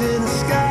in the sky.